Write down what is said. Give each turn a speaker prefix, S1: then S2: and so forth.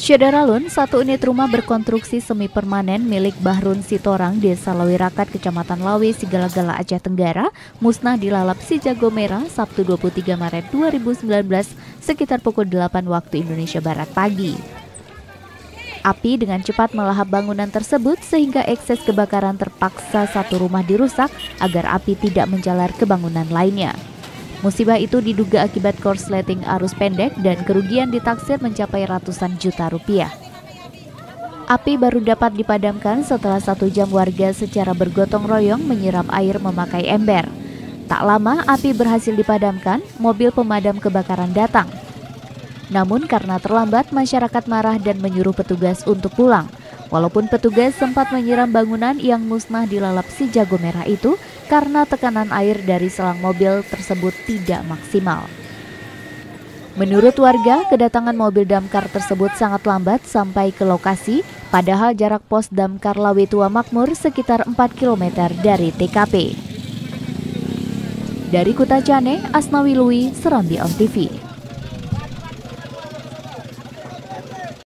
S1: Syedaralun, satu unit rumah berkonstruksi semi permanen milik Bahrun Sitorang, Desa Lawirakat, Kecamatan Lawe, Sigalagala, Aceh Tenggara, musnah dilalap si Jago Merah Sabtu 23 Maret 2019 sekitar pukul 8 waktu Indonesia Barat pagi. Api dengan cepat melahap bangunan tersebut sehingga ekses kebakaran terpaksa satu rumah dirusak agar api tidak menjalar ke bangunan lainnya. Musibah itu diduga akibat korsleting arus pendek dan kerugian ditaksir mencapai ratusan juta rupiah. Api baru dapat dipadamkan setelah satu jam warga secara bergotong royong menyiram air memakai ember. Tak lama api berhasil dipadamkan, mobil pemadam kebakaran datang. Namun karena terlambat, masyarakat marah dan menyuruh petugas untuk pulang. Walaupun petugas sempat menyiram bangunan yang musnah dilalap si jago merah itu karena tekanan air dari selang mobil tersebut tidak maksimal. Menurut warga, kedatangan mobil damkar tersebut sangat lambat sampai ke lokasi, padahal jarak pos damkar Lawetua Makmur sekitar 4 km dari TKP. Dari Kuta Cane, Asnawi Lui, Serambi On TV.